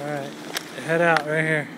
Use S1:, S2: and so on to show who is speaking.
S1: Alright, head out right here.